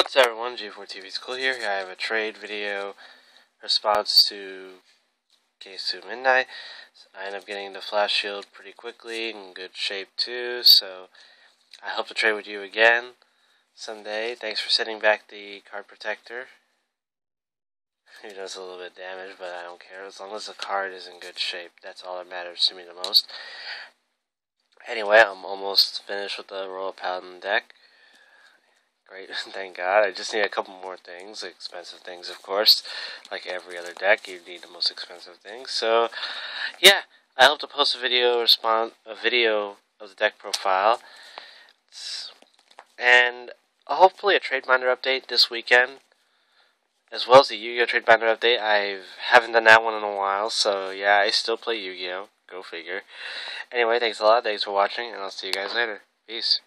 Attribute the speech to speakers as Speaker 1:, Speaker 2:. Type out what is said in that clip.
Speaker 1: What's up everyone, G4TViscool here. I have a trade video response to KeiosuMidnight. I end up getting the flash shield pretty quickly, in good shape too, so I hope to trade with you again someday. Thanks for sending back the card protector. It does a little bit of damage, but I don't care. As long as the card is in good shape, that's all that matters to me the most. Anyway, I'm almost finished with the Royal Paladin deck. Great, thank God. I just need a couple more things, expensive things, of course. Like every other deck, you need the most expensive things. So, yeah, I hope to post a video respond a video of the deck profile, and hopefully a trade binder update this weekend, as well as the Yu-Gi-Oh trade binder update. I haven't done that one in a while, so yeah, I still play Yu-Gi-Oh. Go figure. Anyway, thanks a lot. Thanks for watching, and I'll see you guys later. Peace.